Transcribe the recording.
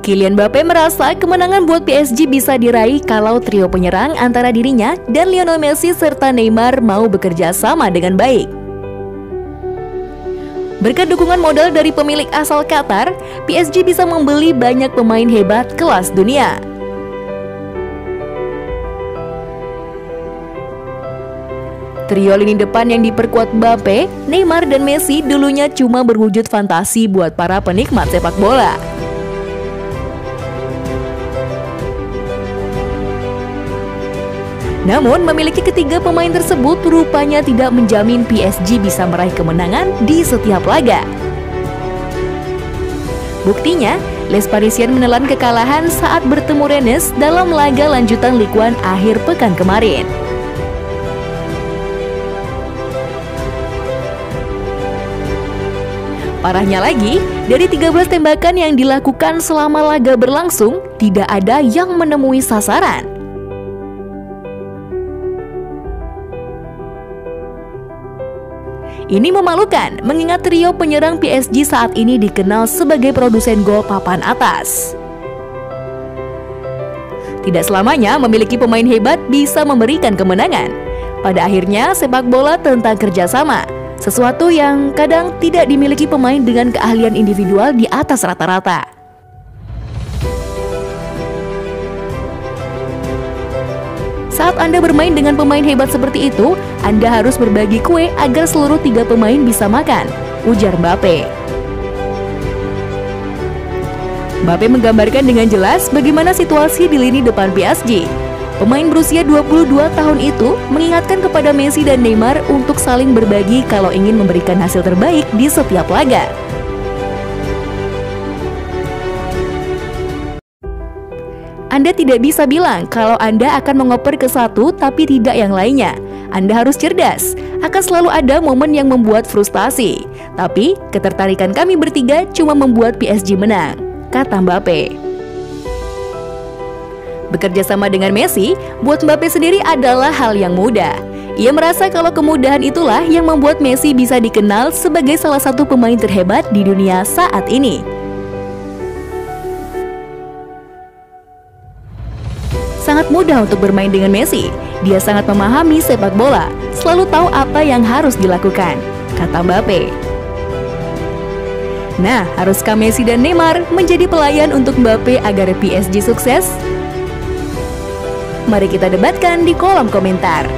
Kylian Mbappe merasa kemenangan buat PSG bisa diraih kalau trio penyerang antara dirinya dan Lionel Messi serta Neymar mau bekerja sama dengan baik. Berkat dukungan modal dari pemilik asal Qatar, PSG bisa membeli banyak pemain hebat kelas dunia. Trio lini depan yang diperkuat Mbappe, Neymar, dan Messi dulunya cuma berwujud fantasi buat para penikmat sepak bola. Namun, memiliki ketiga pemain tersebut rupanya tidak menjamin PSG bisa meraih kemenangan di setiap laga. Buktinya, Les Parisiens menelan kekalahan saat bertemu Rennes dalam laga lanjutan Ligue 1 akhir pekan kemarin. Parahnya lagi, dari 13 tembakan yang dilakukan selama laga berlangsung, tidak ada yang menemui sasaran. Ini memalukan mengingat trio penyerang PSG saat ini dikenal sebagai produsen gol papan atas. Tidak selamanya memiliki pemain hebat bisa memberikan kemenangan. Pada akhirnya, sepak bola tentang kerjasama, sesuatu yang kadang tidak dimiliki pemain dengan keahlian individual di atas rata-rata. Saat Anda bermain dengan pemain hebat seperti itu, Anda harus berbagi kue agar seluruh tiga pemain bisa makan, ujar Mbappe. Mbappe menggambarkan dengan jelas bagaimana situasi di lini depan PSG. Pemain berusia 22 tahun itu mengingatkan kepada Messi dan Neymar untuk saling berbagi kalau ingin memberikan hasil terbaik di setiap laga. Anda tidak bisa bilang kalau Anda akan mengoper ke satu tapi tidak yang lainnya. Anda harus cerdas. Akan selalu ada momen yang membuat frustasi. Tapi ketertarikan kami bertiga cuma membuat PSG menang, kata Mbappe. Bekerja sama dengan Messi, buat Mbappe sendiri adalah hal yang mudah. Ia merasa kalau kemudahan itulah yang membuat Messi bisa dikenal sebagai salah satu pemain terhebat di dunia saat ini. Sangat mudah untuk bermain dengan Messi. Dia sangat memahami sepak bola, selalu tahu apa yang harus dilakukan, kata Mbappe. Nah, haruskah Messi dan Neymar menjadi pelayan untuk Mbappe agar PSG sukses? Mari kita debatkan di kolom komentar.